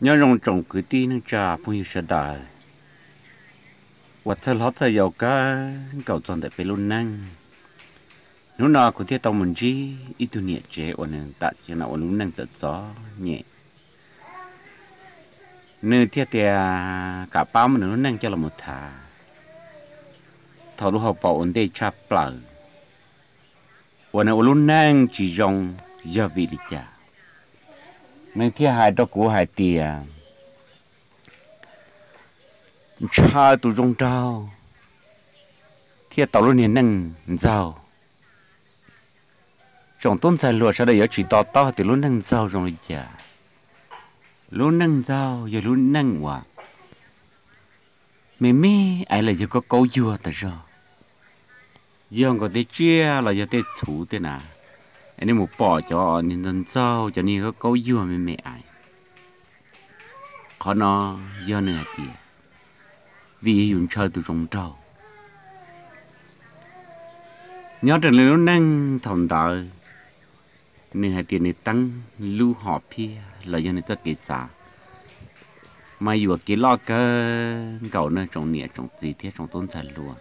nhớ rong trồng cứ tí nó cha phong yêu sợ đại. Và thơ lót thơ giàu cá cầu toàn tại bê luôn năng nếu nào của thiết tàu mình chi ít tu nhẹ chế ổn nên tạ cho nào ổn năng giật gió, nhẹ. Nơi thiết tia cả bao mình nó năng cho là một thà. Thầu lúc học bảo ổn định cha bờ. Ổn nên ổn năng chỉ rong giờ vì lý cha nên thiết hai đó của hai tiền, cha tụ rong trao thiết tàu luôn năng giàu trong tôn sai lúa sau đây chỉ to to thì luôn năng giàu trong lịch chả luôn năng giàu giờ luôn năng hòa. Mẹ mẹ ai là giờ có câu dừa ta rồi? Giờ có thể chia là giờ thể chủ thế nào anh em một bỏ cho nên dân giàu cho nên có câu dừa mẹ mẹ ai. Khó nó giờ nữa thì vì dùng chơi từ trong trâu nhớ đến lúc năng thòng đợi, nên hai tiền này tăng lưu họ pia là do này tất cả xã mà dù cái lo cái cậu nơi trong nhẹ trong gì thế trong tôn sản luôn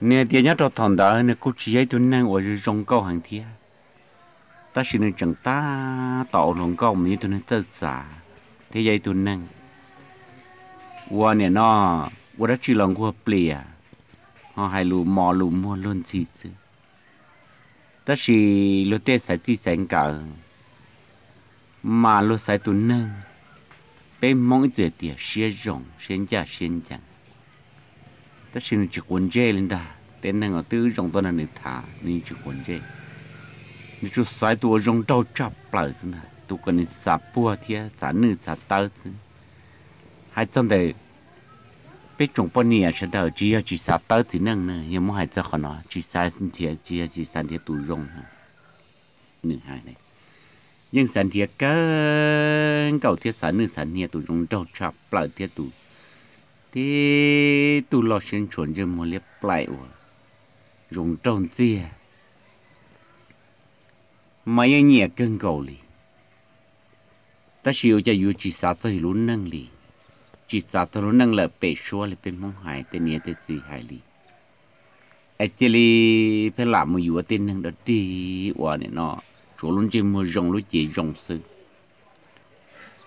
nè tiền nhất cho thằng đó nè cô chỉ ấy tôi năng ở trong câu hàng thế ta chỉ nên chẳng ta tạo lòng câu mình tôi nên tất xã thế vậy tôi năng qua nè nó qua đó chỉ lòng qua plea họ hay lù mò lù mua luôn gì chứ. Đó là lúc tết sai tí sai cả. Mà lúc sai tu nâng bên mong giờ tiệt xia rong xuyên gia xuyên chẳng đó là chỉ quân chế lên ta. Tên này ở tư trong tôi là người thả, nên chỉ quân chế nếu chú sai tu trong đầu chập lại xin à tu cần sạp bùa thia sạp nữ sạp tao xin. Hai trong đời biết trồng bao nhiêu sẽ đầu chỉ là chỉ sạp tao thì năng nữa nhưng mà hay cho họ nói, chỉ sát thì chỉ là chỉ sát thì tụ rong ha. Hai này. Nhưng sản thì cái cầu thiết sản nữ sản thì tụ trong đầu chập lại thiết tụ thì tụ lo sinh chuẩn cho một liếp lại rồi rong trồng chia mà yên nhẹ cơn cầu li ta chịu cho yêu chỉ sát tới luôn nâng li chỉ sa thấu năng là bể xua là bên mong hải tên nhẹ tên gì hải li actually phải làm một vụ tên năng đó đi qua này nó chỗ luôn chỉ mua rong lúc chỉ rong sư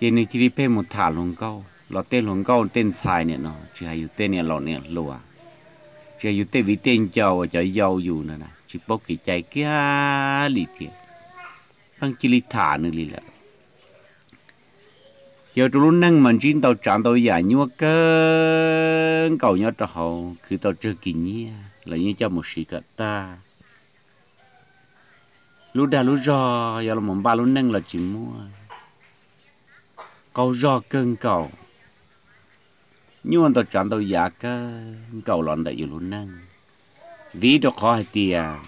giờ này chỉ đi một thả lồng câu lo tên lồng câu tên xài này nó chỉ hay yêu tên này lo này lùa chỉ hay tên vì tên giàu cho giàu dù nữa nè chỉ bốc cái chạy kia lì thiệt thằng chỉ đi thả nữa lì lại giờ tôi luôn nâng mình trên tàu chạm tàu giả nhưng mà cơ cầu nhau cho họ cứ tàu chơi kỳ nhia là như cho một sĩ cả ta. Lúc đã lúc do giờ là một ba lúc nâng là chỉ mua cầu do cơn cầu nhưng anh ta chọn tàu giả cơ. Cầu lọn đại giờ luôn năng. Vì đó khó hay tìa à?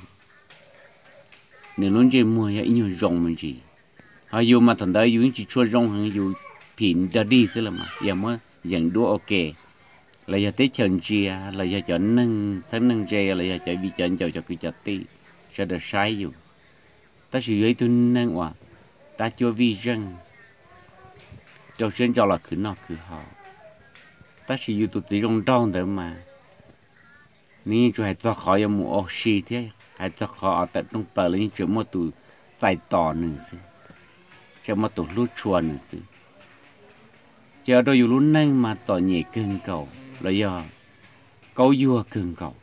nếu luôn chơi mua ya nhiều rong mình chỉ hay dù mà thằng đấy dù chỉ chua rong hàng dù pin đã đi xí là mà. Giờ mới dần đua ok. Là giờ tới chân chia à? là giờ à? cho nâng thân nâng chia là giờ chạy bị chân cho cho cái chặt ti cho được sai dù. Ta sử dụng tôi nâng hòa. Ta cho vi rằng cho xin cho là cứ nó cứ họ ta chỉ yêu tôi tí trong trong đấy mà ni chú hãy cho khó yêu mua xì thế hãy cho khó ở tại trong bờ lên chỗ mua tụ tài tỏ nữa xí cho mua tụ lút chua nữa xí chờ đôi yêu lút nâng mà tỏ nhẹ cưng cầu là do câu yêu cưng cầu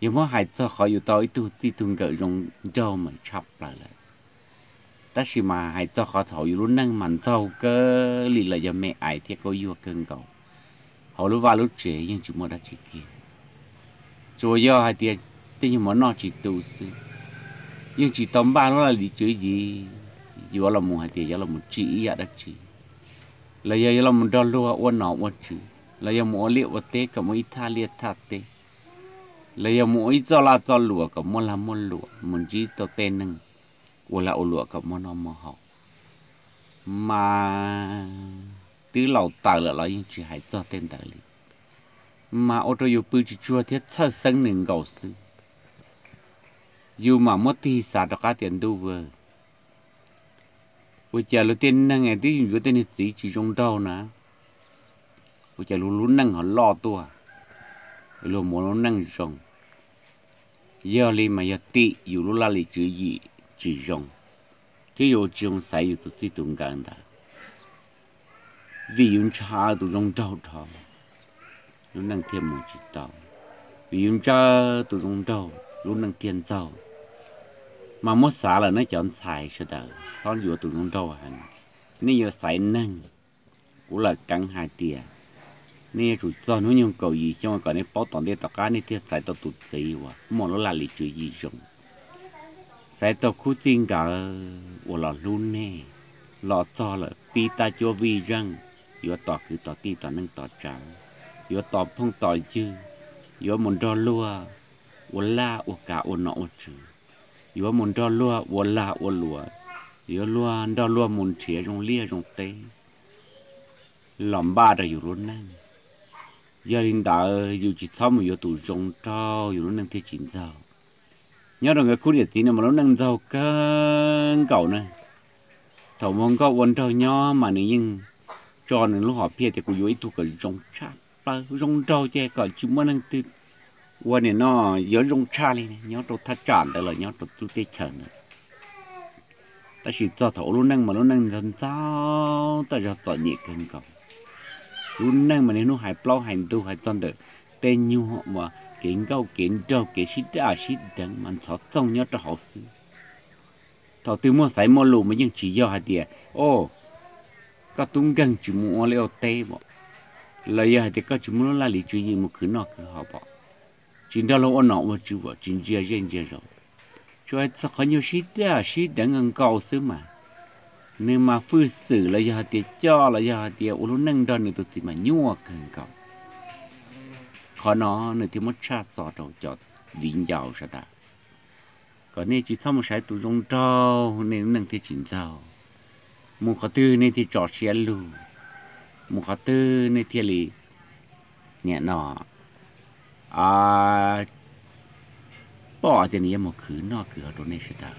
nhưng mà hãy cho khó yêu tao ít tu tí tung gỡ rong trâu mà chọc lại lại ta chỉ mà hai cho khó thầu dù luôn nâng mạnh thâu cơ lì là do mẹ ai thiết có yêu cưng cầu họ lúc vào lúc trẻ nhưng chỉ mà đã chỉ kia. Cho do hai tiền tên nhưng mà nó chỉ tu sư. Nhưng chỉ tóm ba nó là lý chữ gì? Giờ là một hai tiền giờ là một chỉ ya đã chỉ là giờ là một đo lúa uốn nọ uốn chữ là giờ một liệu một tế cả một Italia thà tế. Là giờ một ít cho là cho lúa cả một là một lúa một chỉ to tên nâng ôn là ôn lụa cả món nó mà học mà từ lâu tàu là lo những chỉ hay cho tên đại lý mà ô tô yêu bự chỉ chua thiết thật sinh nền gạo sư yêu mà mất thì xả đó cả tiền đâu vừa. Bây giờ lúc tiền năng ngày tí dùng tiền chỉ chỉ trong đâu nè bây giờ lúc lúc năng họ lo tua. Luôn muốn năng rong giờ li mà giờ tị, dù lúc là li chỉ gì chỉ rong cái yêu chung sai yêu tụi tụi tụi gan đó vì dùng cha tụi trong đâu thôi luôn năng thêm một chỉ tàu vì dùng cha tụi trong đâu luôn năng tiền giàu mà mất xả là nó chọn xài sẽ đỡ sau vừa tụi trong đâu hẳn. Nếu giờ xài năng, cũng là căng hai tiền nè chủ cho nó nhung cầu gì cho mà còn này bảo toàn để tất cả này thì xài tao tụt kỳ quá. Mà nó là lịch chữ gì rồi xài tao khu tin cả của là luôn nè. Lọ cho là pi ta cho vi răng. Vừa tỏ cứ tỏ ti tỏ nâng tỏ trả. Vừa tỏ phong tỏ chư vừa muốn đo lúa vừa la vừa cả vừa nọ vừa chữ vừa muốn đo lúa vừa la vừa lúa vừa lúa đo lúa muốn chia trong lia trong tê. Lòng ba rồi vừa luôn nè gia đình đã dù chỉ thao một yếu tụ trong trao dù nó năng thế chín giàu nhớ rằng cái khu địa này mà nó nâng giàu cân cầu này. Thầu mong có quân trao nhỏ mà nếu như cho nên lúc họ phía thì cũng dối tụ cái rong cha ba rong trâu che cả chúng mà đang tư. Quân này nó nhớ rong cha này, nhớ trong thắt chặt đây là nhớ trong tu tê chờ nữa. Ta chỉ cho thầu luôn năng mà nó nâng dần sao ta cho tội nhẹ cân cầu luôn năng mà nếu nó hay plau hành tu hay toàn được tên như họ mà kiến câu kiến, trâu kiến, xít đã xít đắng mà họ tông nhớ cho họ sư thọ từ mua sải mua lù mà nhưng chỉ do hạt tiền ô có tung gần chỉ mua leo tê bỏ. Lời giờ thì có chỉ mua là lý chú gì một cứ nọ cứ họ bỏ. Chỉ đó là ôn nọ mà chú bỏ, chỉ giờ giờ giờ rồi cho ai sao có nhiều xít đã xít đắng ngang cầu sư mà. Nếu mà phư xử là giờ thì cho là giờ thì u lúc nâng đó nữa tụi mà nhua cần cầu khó nó nơi thì mất cha sọ đầu cho vĩnh giàu sao đã còn nên chỉ thăm một sai tụi trong trâu, nên nâng thì chính giàu một khó tư nên thì trò xe lù. Một khó tư nên thì lì nhẹ nọ. À bỏ tiền này một khứ nọ cửa đồ này sẽ đã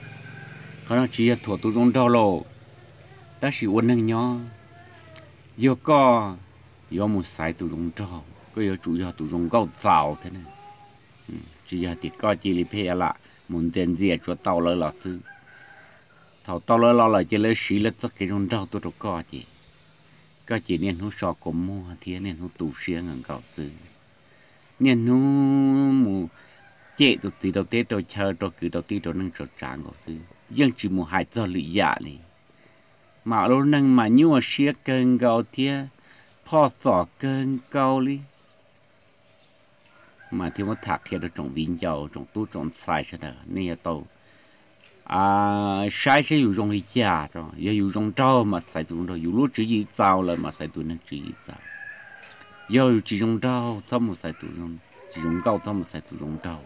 còn nó chỉ thuộc tụi trong trâu lộ. Ta chỉ uốn nâng nhỏ giờ có giờ một sai tụ rong trâu có giờ chủ yếu tụ rong câu giàu thế này. Ừ, chỉ giờ thì có chỉ li phê là muốn tiền gì cho tàu lợi là thứ. Thầu tàu lợi là chỉ lấy xí lấy tất cái rong trâu tụ đâu chỉ nên hú sọ mua, thì nên hú tụ xía ngang gạo sư nên hú mù chế tụ tí đầu tết đầu chờ đầu cứ đầu tí đầu nâng trò tráng gạo sư nhưng chỉ một hại giờ lụy dạ này mà lúc nâng mà như mà xía cơn gạo thia phò đi mà thì mất thạc thiệt là trong vinh giàu trong tu trong sai sẽ đó nên là tàu à sai sẽ dùng trong cái giá rồi giờ dùng trong trâu mà sai tụ rồi. Dùng lúa chỉ gì giàu là mà sai tụ nên chỉ gì giàu giờ chỉ dùng trâu thâm một sai tụ dùng chỉ dùng cao thâm một sai tụ dùng trâu.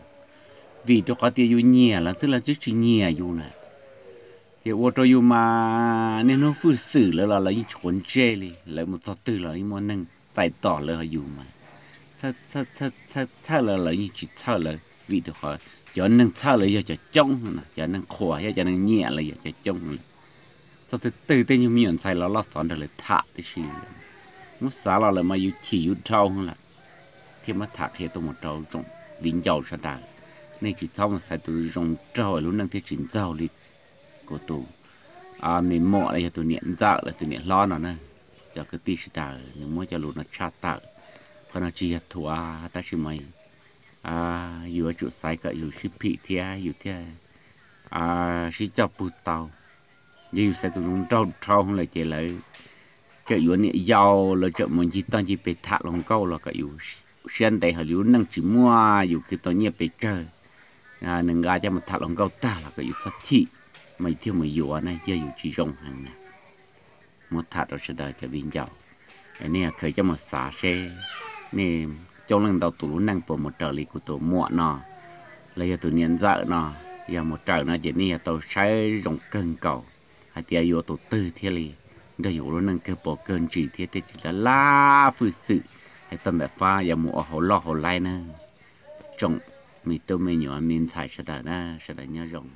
Vì đó có tiền dùng nhẹ là, tức là chỉ chỉ nhẹ dùng này thì ô tô dùng mà nên nó phụ xử là là lấy chuẩn chế đi, lấy một tọt tư là lấy một nâng tài tỏ là dùng mà thà thà thà thà thà là lấy chỉ thà là vì được họ cho nâng thà là cho trông nè cho nâng khỏe cho nâng nhẹ là cho trông cho từ từ từ như miệng sai là lo sòn được là thả thì xí muốn xả là là mà yêu chỉ yêu trâu hơn là khi mà thả thì tôi một trâu trong vĩnh giàu sao ta nên chỉ thông là sai từ trong trâu lúc nâng thế chính giàu đi của tụ à mình mò là tụ niệm dạ là tụ niệm lo nó nè cho cái tí sĩ nhưng mà cho luôn nó chát tạo còn nó chỉ thủ à ta chỉ mày à dù ở chỗ sai cả dù ship thị thia dù thia à ship cho bù tàu. Dù sai tụ chúng trâu trâu không lại chỉ lại. Chợ dù niệm giàu là chợ mình chỉ toàn chỉ bị thả lòng câu là cả dù xuyên đây họ dù năng chỉ mua, dù cái tao nhẹ bị chơi à nâng ga cho mà thả lòng câu ta là cả dù thật thị. Mày thiếu mấy dùa này chỉ rong hàng nè một thắt rồi sẽ đợi cho viên giàu anh này khởi cho một xả xe nè trong lần đầu tụi năng bộ một trợ lý của tổ muộn nọ lấy tụi niên dợ nọ giờ một trợ nó chỉ nè tàu sai rong cân cầu. Hay tia vô tụi tư thế li đây yêu luôn năng cơ bộ cân chỉ thế thế chỉ là la phụ sự. Hay tâm đại pha giờ mua hồ lo hồ lai nè trong mình tôi mình nhỏ mình thải sẽ đã sẽ đã nhớ rong